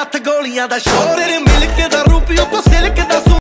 ਹੱਥ ਗੋਲੀਆਂ ਦਾ ਸ਼ੋਰ। ਰੇ